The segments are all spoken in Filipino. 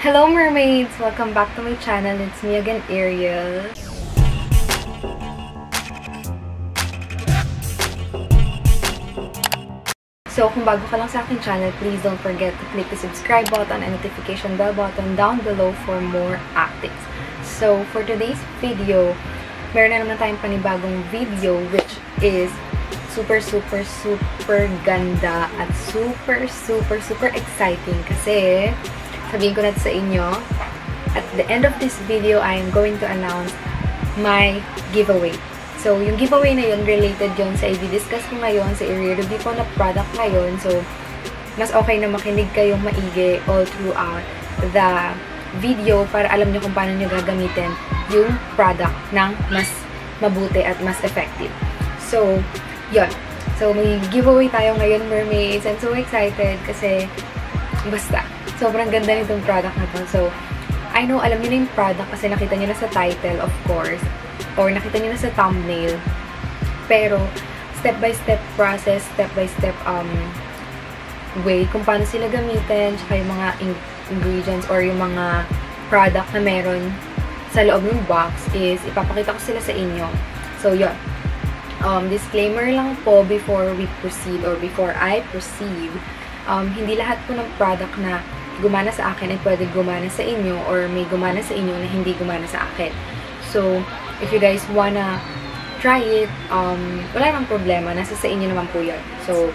Hello mermaids! Welcome back to my channel. It's me again, Ariel. So, kung bago ka lang sa aking channel, please don't forget to click the subscribe button and notification bell button down below for more updates. So, for today's video, meron na naman tayong panibagong video which is super, super, super ganda at super, super, super exciting kasi sabihin ko na sa inyo, at the end of this video, I am going to announce my giveaway. So, yung giveaway na yun, related yun sa i-discuss ko ngayon, sa i-review ko na product ngayon. So, mas okay na makinig kayong maigi all throughout the video para alam nyo kung paano nyo gagamitin yung product ng mas mabuti at mas effective. So, yun. So, may giveaway tayo ngayon, mermaids. I'm so excited kasi basta, sobrang ganda nitong product na to. So, I know, alam niyo na yung product kasi nakita niyo na sa title, of course or nakita niyo na sa thumbnail. Pero, step-by-step -step process, step-by-step -step, um, way kung paano sila gamitin, tsaka yung mga in ingredients or yung mga product na meron sa loob ng box is ipapakita ko sila sa inyo. So, yun. Um, disclaimer lang po before we proceed or before I proceed. Um, hindi lahat po ng product na gumana sa akin ay pwede gumana sa inyo or may gumana sa inyo na hindi gumana sa akin. So, if you guys wanna try it, um, wala namang problema. Nasa sa inyo naman po yan. So,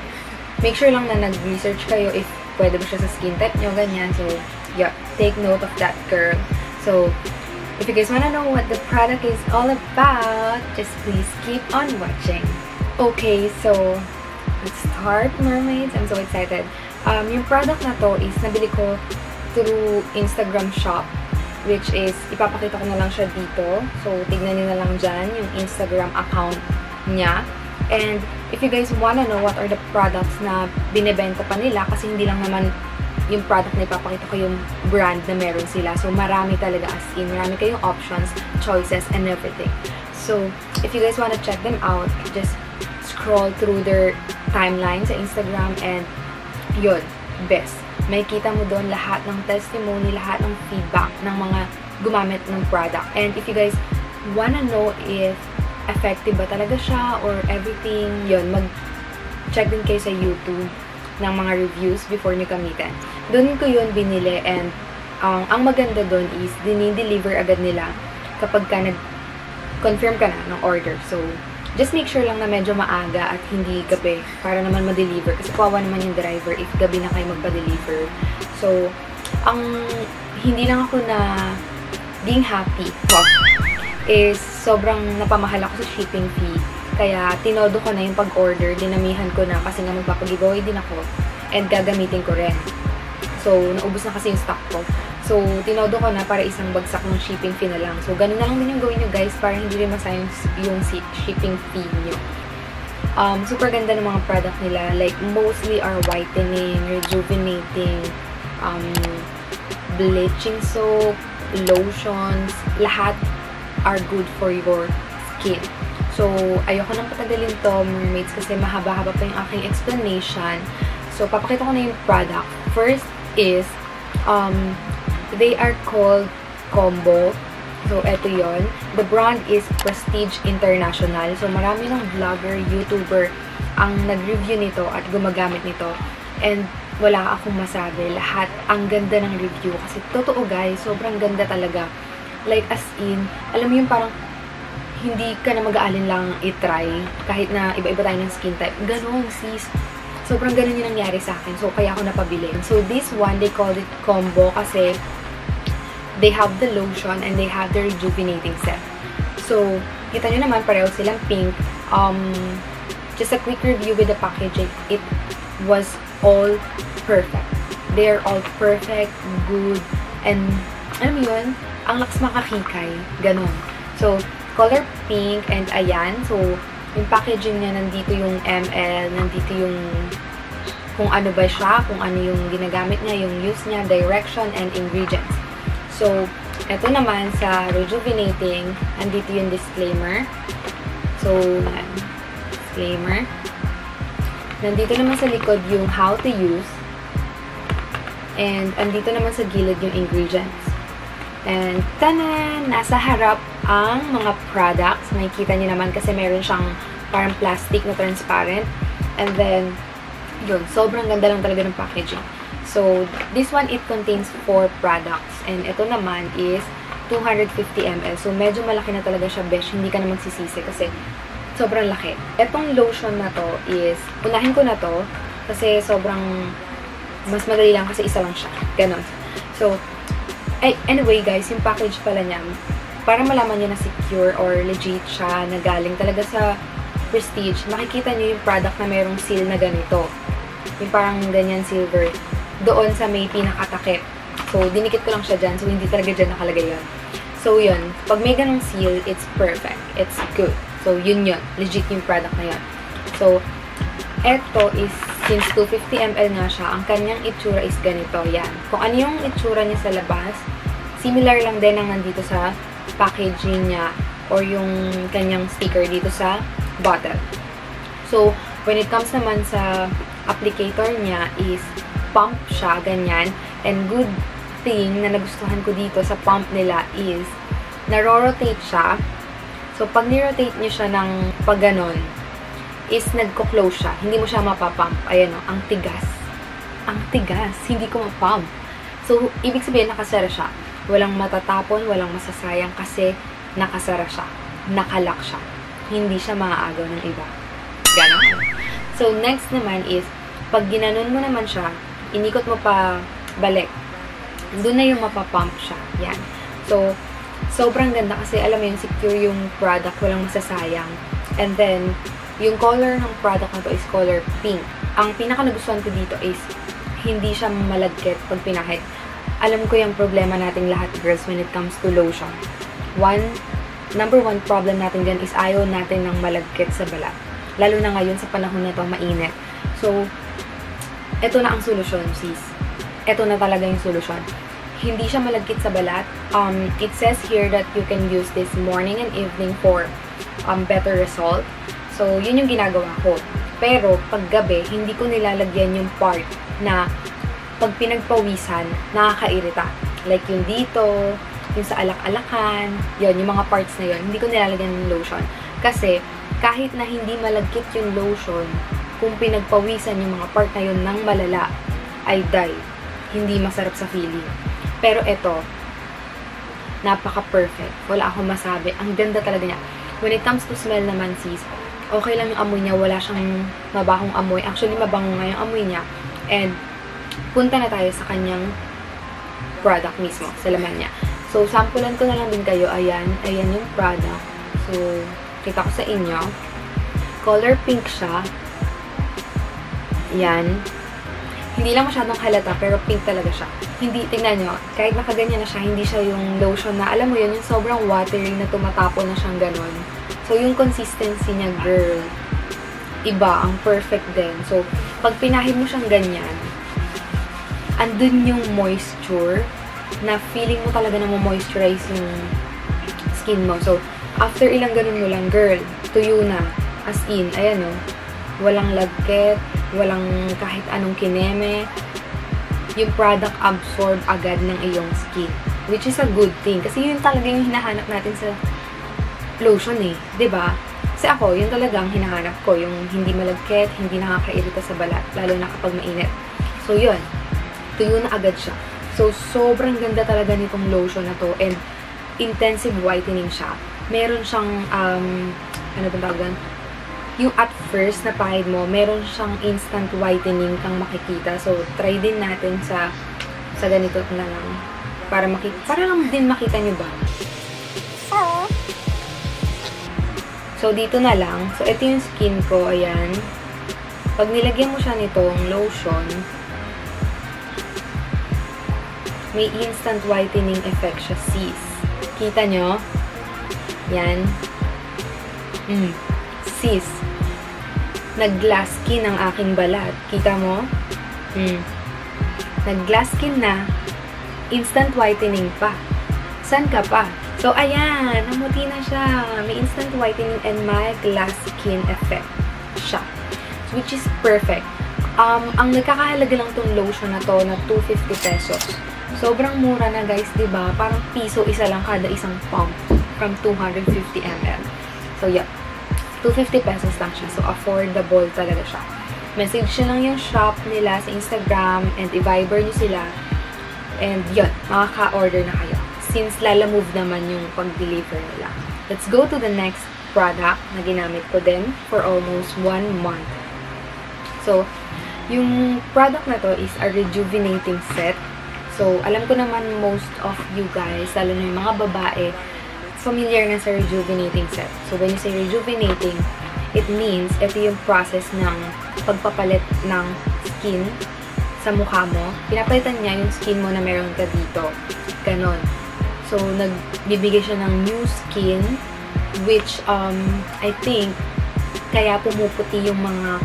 make sure lang na nag-research kayo if pwede ba siya sa skin type nyo, ganyan. So, yeah, take note of that, girl. So, if you guys wanna know what the product is all about, just please keep on watching. Okay, so, let's start, mermaids. I'm so excited. Um, yung product na to is nabili ko through Instagram shop which is, ipapakita ko na lang siya dito. So, tignan niyo na lang dyan yung Instagram account niya. And, if you guys wanna know what are the products na binibenta pa nila, kasi hindi lang naman yung product na ipapakita ko yung brand na meron sila. So, marami talaga as in. Marami kayong options, choices, and everything. So, if you guys wanna check them out, just scroll through their timeline sa Instagram and yun, best may kita mo doon lahat ng testimony, lahat ng feedback ng mga gumamit ng product. And if you guys wanna know if effective ba talaga siya or everything, yun, mag-check din kayo sa YouTube ng mga reviews before nyo gamitin. Doon ko yun binili and um, ang maganda doon is dinideliver agad nila kapag ka nag-confirm ka na ng order. So, Just make sure lang na medyo maaga at hindi gabi para naman ma-deliver. Kasi kawawa naman yung driver if gabi na kayo magpa-deliver. So, ang hindi lang ako na being happy wow, is sobrang napamahal ako sa shipping fee. Kaya, tinodo ko na yung pag-order. Dinamihan ko na kasi nga magpapag-giveaway din ako. And gagamitin ko rin. So, naubos na kasi yung stock ko. So, tinodo ko na para isang bagsak ng shipping fee na lang. So, ganun na lang din yung gawin nyo guys para hindi rin masayang yung shipping fee nyo. Um, super ganda ng mga product nila. Like, mostly are whitening, rejuvenating, um, bleaching soap, lotions, lahat are good for your skin. So, ayoko nang patagalin to, mermaids, kasi mahaba-haba pa yung aking explanation. So, papakita ko na yung product. First is, um, They are called Combo. So, eto yon. The brand is Prestige International. So, marami ng vlogger, YouTuber ang nag-review nito at gumagamit nito. And wala akong masabi. Lahat, ang ganda ng review. Kasi totoo guys, sobrang ganda talaga. Like as in, alam mo yung parang hindi ka na mag-aalin lang i-try kahit na iba-iba tayo ng skin type. Ganon, sis. Sobrang ganun yung nangyari sa akin. So, kaya ako napabili. So, this one, they called it combo kasi they have the lotion and they have the rejuvenating set. So, kita nyo naman, pareho silang pink. Um, just a quick review with the packaging. It was all perfect. They're all perfect, good, and, alam mo yun, ang laks makakikay. Ganon. So, color pink, and ayan. So, yung packaging niya, nandito yung ML, nandito yung kung ano ba siya, kung ano yung ginagamit niya, yung use niya, direction, and ingredients. So, ito naman sa rejuvenating, andito yung disclaimer. So, disclaimer. Nandito naman sa likod yung how to use. And andito naman sa gilid yung ingredients. And tanan! Nasa harap ang mga products. Makikita niyo naman kasi meron siyang parang plastic na transparent. And then, yun, sobrang ganda lang talaga ng packaging. So, this one, it contains 4 products. And ito naman is 250 ml. So, medyo malaki na talaga siya, besh. Hindi ka na magsisisi kasi sobrang laki. Etong lotion na to is, unahin ko na to kasi sobrang mas madali lang kasi isa lang siya. Ganon. So, ay, anyway guys, yung package pala niya, para malaman niyo na secure or legit siya, na galing talaga sa Prestige, makikita niyo yung product na merong seal na ganito. Yung parang ganyan silver. Doon sa may pinakatakip. So, dinikit ko lang siya dyan. So, hindi talaga dyan nakalagay yun. So, yun. Pag may ganong seal, it's perfect. It's good. So, yun yun. Legit yung product na yun. So, eto is, since 250 ml nga siya, ang kanyang itsura is ganito. Yan. Kung ano yung itsura niya sa labas, similar lang din ang nandito sa packaging niya or yung kanyang sticker dito sa bottle. So, when it comes naman sa applicator niya is pump siya, ganyan. And good thing na nagustuhan ko dito sa pump nila is naro-rotate siya. So, pag ni-rotate niyo siya ng pag ganon, is nagko-close siya. Hindi mo siya mapapump. Ayan o, ang tigas. Ang tigas. Hindi ko mapump. So, ibig sabihin, nakasara siya. Walang matatapon, walang masasayang kasi nakasara siya. Nakalock siya. Hindi siya maaagaw ng iba. Ganon. So, next naman is, pag ginanon mo naman siya, inikot mo pa balik, doon na yung mapapump siya. Yan. So, sobrang ganda kasi alam mo yung secure yung product, walang masasayang. And then, yung color ng product na to is color pink. Ang pinaka nagustuhan ko dito is hindi siya malagkit pag pinahid. Alam ko yung problema nating lahat girls when it comes to lotion. One, number one problem natin dyan is ayaw natin ng malagkit sa balat. Lalo na ngayon sa panahon na to, mainit. So, eto na ang solusyon, sis. Eto na talaga yung solusyon. Hindi siya malagkit sa balat. Um, it says here that you can use this morning and evening for um, better result. So, yun yung ginagawa ko. Pero, pag gabi, hindi ko nilalagyan yung part na pag pinagpawisan, nakakairita. Like yung dito, yung sa alak-alakan, yun, yung mga parts na yun, hindi ko nilalagyan ng lotion. Kasi, kahit na hindi malagkit yung lotion, kung pinagpawisan yung mga part na yun ng malala, ay die. Hindi masarap sa feeling. Pero eto, napaka-perfect. Wala akong masabi. Ang ganda talaga niya. When it comes to smell naman, sis, okay lang yung amoy niya. Wala siyang mabahong amoy. Actually, mabango nga yung amoy niya. And, punta na tayo sa kanyang product mismo, sa laman niya. So, sampulan ko na lang din kayo. Ayan, ayan yung product. So, kita ko sa inyo. Color pink siya. Yan. Hindi lang masyadong halata, pero pink talaga siya. Hindi, tingnan nyo, kahit nakaganyan na siya, hindi siya yung lotion na, alam mo yun, yung sobrang watery na tumatapon na siyang ganon. So, yung consistency niya, girl, iba, ang perfect din. So, pag pinahid mo siyang ganyan, andun yung moisture na feeling mo talaga na mo-moisturize yung skin mo. So, after ilang ganun mo lang, girl, tuyo na. As in, ayan o. Walang lagket, walang kahit anong kineme. Yung product absorb agad ng iyong skin. Which is a good thing. Kasi yun talaga yung hinahanap natin sa lotion eh. ba? Diba? Kasi ako, yun talagang hinahanap ko. Yung hindi malagket, hindi nakakairita sa balat. Lalo na kapag mainit. So, yun. Tuyo na agad siya. So, sobrang ganda talaga nitong lotion na to. And, intensive whitening siya. Meron siyang, um, ano ba tawag yung at first na pahid mo, meron siyang instant whitening kang makikita. So, try din natin sa sa ganito na lang. Para makita, para lang din makita nyo ba? So, So, dito na lang. So, ito yung skin ko. Ayan. Pag nilagyan mo siya nitong lotion, may instant whitening effect siya, sis. Kita nyo? Yan. Mm. Sis. Nag-glass skin ang aking balat. Kita mo? Mm. Nag-glass skin na. Instant whitening pa. San ka pa? So, ayan. Namuti na siya. May instant whitening and my glass skin effect siya. Which is perfect. Um, ang nagkakahalaga lang tong lotion na to na 250 pesos. Sobrang mura na guys, 'di ba? Parang piso isa lang kada isang pump from 250 ml. So yeah, 250 pesos lang siya. So affordable talaga siya. Message nyo lang yung shop nila sa Instagram and i-viber nyo sila. And yun, makaka-order na kayo. Since lalamove naman yung pag-deliver nila. Let's go to the next product na ginamit ko din for almost one month. So, yung product na to is a rejuvenating set. So, alam ko naman most of you guys, lalo na yung mga babae, familiar na sa rejuvenating set. So, when you say rejuvenating, it means ito yung process ng pagpapalit ng skin sa mukha mo. Pinapalitan niya yung skin mo na meron ka dito. Ganon. So, nagbibigay siya ng new skin which um, I think kaya pumuputi yung mga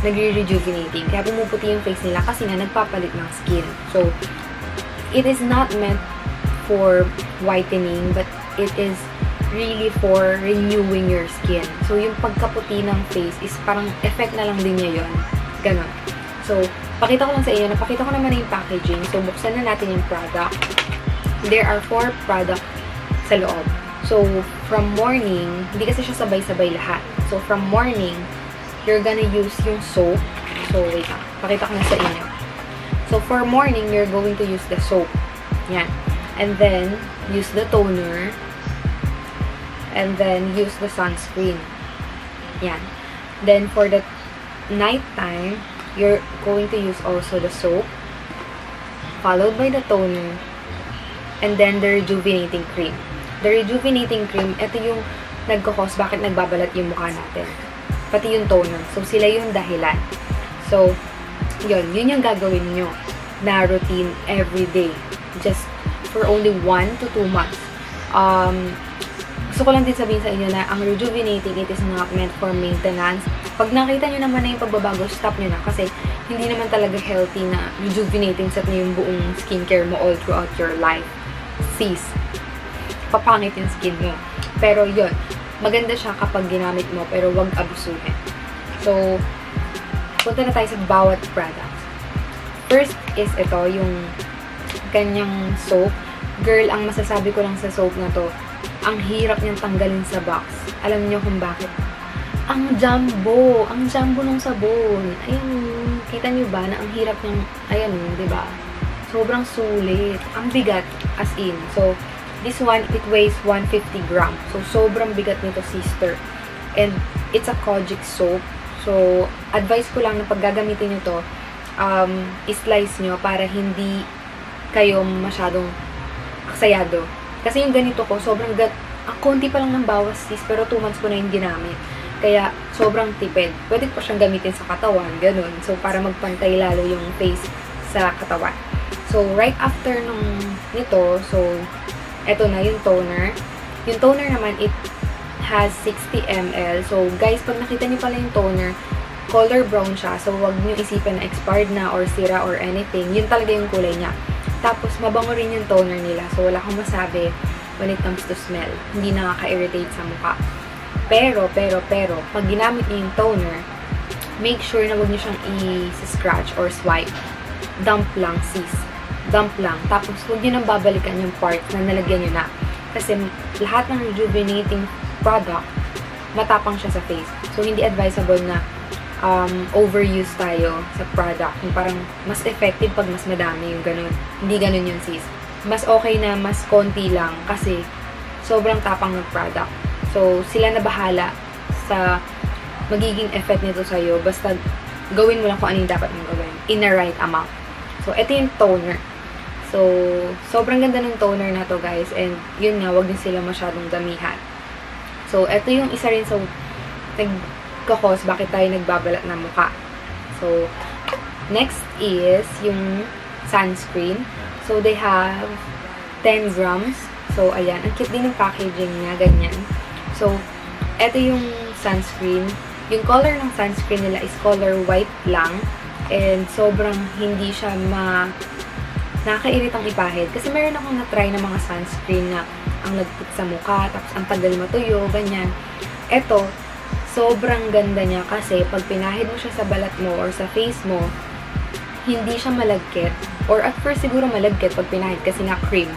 nagre-rejuvenating. Kaya pumuputi yung face nila kasi nga nagpapalit ng skin. So, it is not meant for whitening but it is really for renewing your skin. So, yung pagkaputi ng face is parang effect na lang din niya yun. Ganon. So, pakita ko lang sa inyo. Napakita ko naman na yung packaging. So, buksan na natin yung product. There are four products sa loob. So, from morning, hindi kasi siya sabay-sabay lahat. So, from morning, you're gonna use yung soap. So, wait lang. Pakita ko na sa inyo. So, for morning, you're going to use the soap. Yan. And then, use the toner and then use the sunscreen. Yan. Then for the night time, you're going to use also the soap, followed by the toner, and then the rejuvenating cream. The rejuvenating cream, ito yung nagkakos bakit nagbabalat yung mukha natin. Pati yung toner. So, sila yung dahilan. So, yun. Yun yung gagawin nyo na routine every day. Just for only 1 to 2 months. Um, gusto ko lang din sabihin sa inyo na ang rejuvenating, it is not meant for maintenance. Pag nakita nyo naman na yung pagbabago, stop nyo na. Kasi hindi naman talaga healthy na rejuvenating set na yung buong skincare mo all throughout your life. Sis, papangit yung skin mo. Pero yun, maganda siya kapag ginamit mo, pero wag abusuhin. So, punta na tayo sa bawat product. First is ito, yung kanyang soap. Girl, ang masasabi ko lang sa soap na to, ang hirap niyang tanggalin sa box. Alam niyo kung bakit? Ang jumbo! Ang jumbo ng sabon. Ayun, kita niyo ba na ang hirap niyang, ayan, di ba? Sobrang sulit. Ang bigat, as in. So, this one, it weighs 150 grams. So, sobrang bigat nito, sister. And, it's a Kojic soap. So, advice ko lang na pag gagamitin nyo to, um, islice nyo para hindi kayo masyadong kasayado kasi yung ganito ko, sobrang gat, ang konti pa lang ng bawas sis, pero 2 months ko na yung ginamit. Kaya, sobrang tipid. Pwede pa siyang gamitin sa katawan, ganun. So, para magpantay lalo yung face sa katawan. So, right after nung nito, so, eto na yung toner. Yung toner naman, it has 60 ml. So, guys, pag nakita niyo pala yung toner, color brown siya. So, wag niyo isipin na expired na or sira or anything. Yun talaga yung kulay niya. Tapos, mabango rin yung toner nila. So, wala akong masabi when it comes to smell. Hindi nakaka-irritate sa mukha. Pero, pero, pero, pag ginamit niyo yung toner, make sure na huwag niyo siyang i-scratch or swipe. Dump lang, sis. Dump lang. Tapos, huwag niyo nang babalikan yung parts na nalagyan niyo na. Kasi, lahat ng rejuvenating product, matapang siya sa face. So, hindi advisable na um, overuse tayo sa product. Yung parang mas effective pag mas madami yung ganun. Hindi ganun yun sis. Mas okay na mas konti lang kasi sobrang tapang ng product. So, sila na bahala sa magiging effect nito sa'yo. Basta gawin mo lang kung ano yung dapat mong gawin. In the right amount. So, ito yung toner. So, sobrang ganda ng toner na to guys. And yun nga, wag din sila masyadong damihan. So, ito yung isa rin sa nag kakos bakit tayo nagbabalat ng mukha. So, next is yung sunscreen. So, they have 10 grams. So, ayan. Ang cute din ng packaging niya. Ganyan. So, eto yung sunscreen. Yung color ng sunscreen nila is color white lang. And sobrang hindi siya ma nakakairitang ipahid. Kasi meron akong na-try na mga sunscreen na ang nagpit sa mukha, tapos ang tagal matuyo, ganyan. Eto, sobrang ganda niya kasi pag pinahid mo siya sa balat mo or sa face mo, hindi siya malagkit. Or at first siguro malagkit pag pinahid kasi nga cream.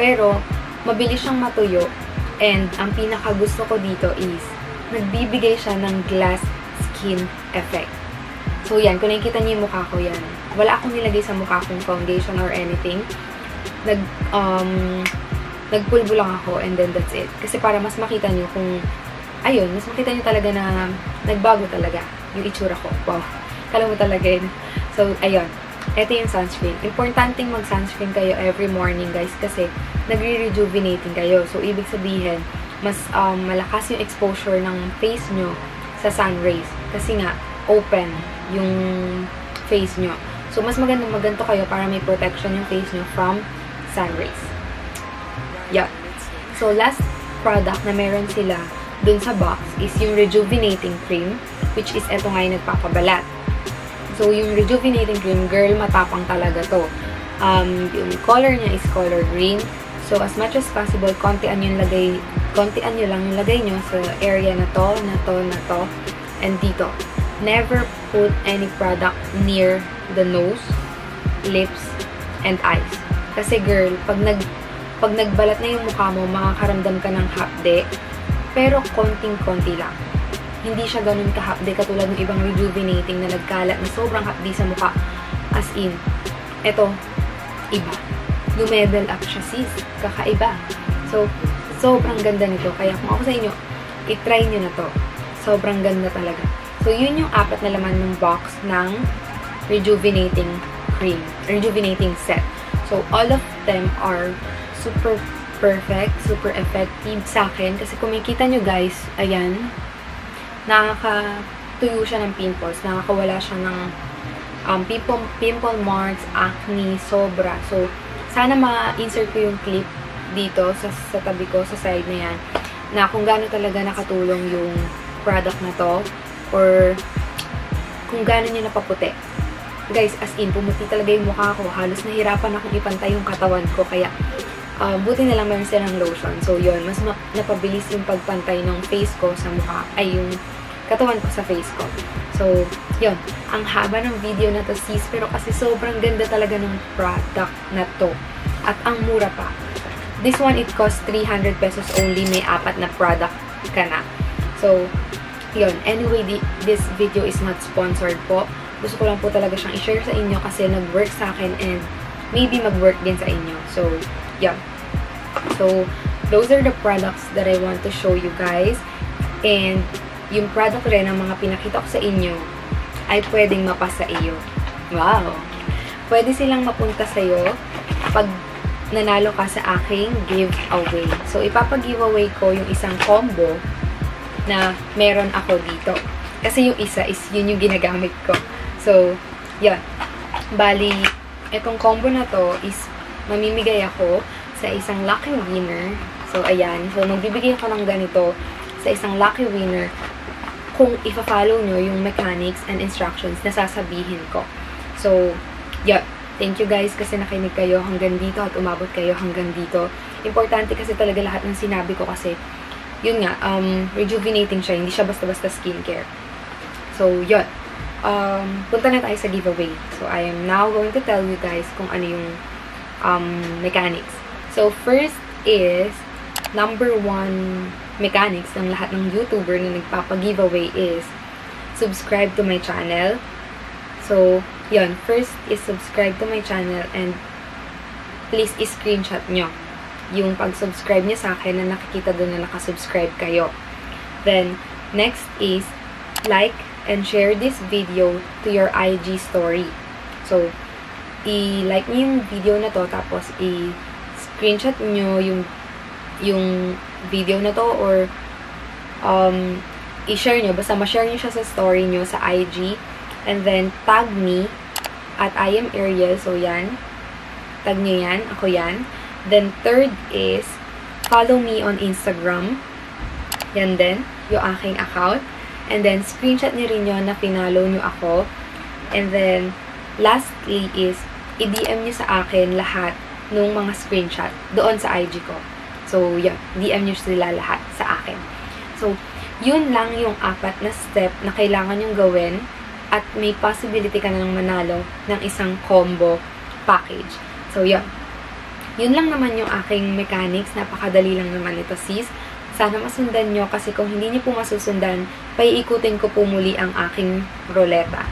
Pero, mabilis siyang matuyo. And ang pinaka gusto ko dito is, nagbibigay siya ng glass skin effect. So yan, kung nakikita niyo yung mukha ko yan. Wala akong nilagay sa mukha kong foundation or anything. Nag, um, nagpulbo lang ako and then that's it. Kasi para mas makita niyo kung ayun, mas makita nyo talaga na nagbago talaga yung itsura ko. Wow. Kala mo talaga yun. So, ayun. Ito yung sunscreen. Importanteng mag-sunscreen kayo every morning, guys, kasi nagre-rejuvenating kayo. So, ibig sabihin, mas um, malakas yung exposure ng face nyo sa sun rays. Kasi nga, open yung face nyo. So, mas maganda maganto kayo para may protection yung face nyo from sun rays. Yeah. So, last product na meron sila dun sa box is yung rejuvenating cream, which is eto nga yung nagpapabalat. So, yung rejuvenating cream, girl, matapang talaga to. Um, yung color niya is color green. So, as much as possible, kontian yung lagay, kontian nyo lang lagay nyo sa area na to, na to, na to, and dito. Never put any product near the nose, lips, and eyes. Kasi girl, pag nag pag nagbalat na yung mukha mo, makakaramdam ka ng hapde pero konting-konti lang. Hindi siya ganun kahapde katulad ng ibang rejuvenating na nagkalat na sobrang hapdi sa mukha. As in, eto, iba. Lumevel up siya sis. Kakaiba. So, sobrang ganda nito. Kaya kung ako sa inyo, itry nyo na to. Sobrang ganda talaga. So, yun yung apat na laman ng box ng rejuvenating cream. Rejuvenating set. So, all of them are super perfect, super effective sa akin. Kasi kung makikita nyo guys, ayan, nakakatuyo siya ng pimples, nakakawala siya ng um, pimple, pimple marks, acne, sobra. So, sana ma-insert ko yung clip dito sa, sa tabi ko, sa side na yan, na kung gaano talaga nakatulong yung product na to, or kung gaano niya napaputi. Guys, as in, pumuti talaga yung mukha ko. Halos nahirapan akong ipantay yung katawan ko. Kaya, uh, buti na lang meron silang lotion. So, yun, mas napabilis yung pagpantay ng face ko sa mukha, ay yung katawan ko sa face ko. So, yun, ang haba ng video na to sis, pero kasi sobrang ganda talaga ng product na to. At ang mura pa. This one, it costs 300 pesos only. May apat na product ka na. So, yun. Anyway, di, this video is not sponsored po. Gusto ko lang po talaga siyang i-share sa inyo kasi nag-work sa akin and maybe mag-work din sa inyo. So, yun. So, those are the products that I want to show you guys. And, yung product rin ng mga pinakita ko sa inyo ay pwedeng mapasa iyo. Wow! Pwede silang mapunta sa iyo pag nanalo ka sa aking giveaway. So, ipapag-giveaway ko yung isang combo na meron ako dito. Kasi yung isa is yun yung ginagamit ko. So, yun. Bali, itong combo na to is mamimigay ako sa isang lucky winner. So, ayan. So, magbibigay ako ng ganito sa isang lucky winner kung ifa-follow nyo yung mechanics and instructions na sasabihin ko. So, yeah. Thank you guys kasi nakinig kayo hanggang dito at umabot kayo hanggang dito. Importante kasi talaga lahat ng sinabi ko kasi yun nga, um, rejuvenating siya. Hindi siya basta-basta skincare. So, yun. Um, punta na tayo sa giveaway. So, I am now going to tell you guys kung ano yung um, mechanics. So, first is, number one mechanics ng lahat ng YouTuber na nagpapag-giveaway is, subscribe to my channel. So, yon First is subscribe to my channel and please screenshot nyo yung pag-subscribe niya sa akin na nakikita doon na nakasubscribe kayo. Then, next is like and share this video to your IG story. So, i-like niyo yung video na to tapos i- screenshot nyo yung yung video na to or um, i-share nyo. Basta ma-share nyo siya sa story nyo sa IG. And then, tag me at I am Ariel. So, yan. Tag nyo yan. Ako yan. Then, third is, follow me on Instagram. Yan din. Yung aking account. And then, screenshot nyo rin yun na pinalo nyo ako. And then, lastly is, i-DM nyo sa akin lahat nung mga screenshot doon sa IG ko. So, yun. DM nyo sila lahat sa akin. So, yun lang yung apat na step na kailangan yung gawin at may possibility ka na ng manalo ng isang combo package. So, yun. Yun lang naman yung aking mechanics. Napakadali lang naman ito, sis. Sana masundan nyo kasi kung hindi nyo po masusundan, paiikutin ko po muli ang aking roleta.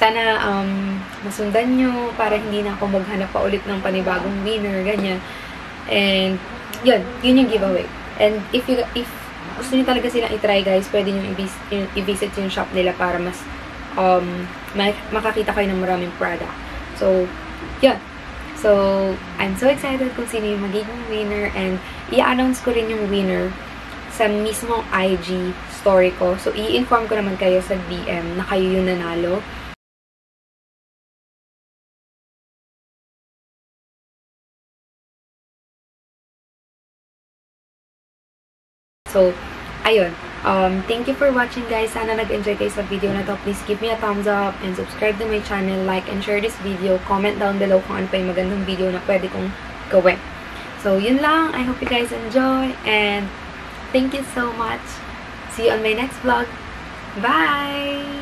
Sana um, masundan nyo para hindi na ako maghanap pa ulit ng panibagong winner, ganyan. And, yun, yun yung giveaway. And if you, if gusto niyo talaga silang i-try guys, pwede niyo i-visit yung shop nila para mas um, makakita kayo ng maraming product. So, yun. So, I'm so excited kung sino yung magiging winner and i-announce ko rin yung winner sa mismong IG story ko. So, i-inform ko naman kayo sa DM na kayo yung nanalo. So, ayun. Um, thank you for watching guys. Sana nag-enjoy kayo sa video na to. Please give me a thumbs up and subscribe to my channel. Like and share this video. Comment down below kung ano pa yung magandang video na pwede kong gawin. So, yun lang. I hope you guys enjoy and thank you so much. See you on my next vlog. Bye!